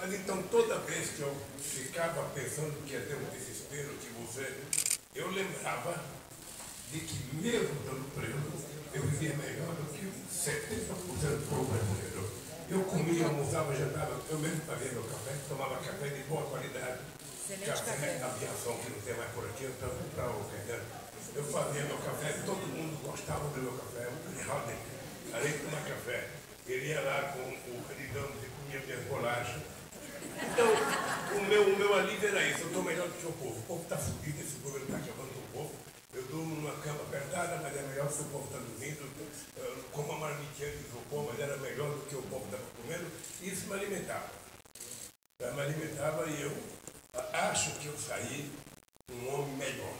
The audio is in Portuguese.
Mas então toda vez que eu ficava pensando que ia ter um desespero de você, eu lembrava de que mesmo dando preso, eu vivia melhor do que 70% do brasileiro. Eu comia, almoçava, jantava, eu mesmo fazia meu café, tomava café de boa qualidade. Excelente café, café. aviação que não tem mais por aqui, então para o Caetano. Eu fazia meu café, todo mundo gostava do meu café, o Rodney, além de tomar café, ele ia lá com o canidão e comia minhas bolachas. Então, o meu, o meu alívio era isso, eu estou melhor do que o povo. O povo está fudido, esse governo está acabando com o povo. Eu durmo numa cama apertada, mas é melhor que o povo está dormindo. Eu como a marmitinha de isopor, mas era melhor do que o povo estava comendo. Isso me alimentava. Me alimentava e eu acho que eu saí um homem melhor.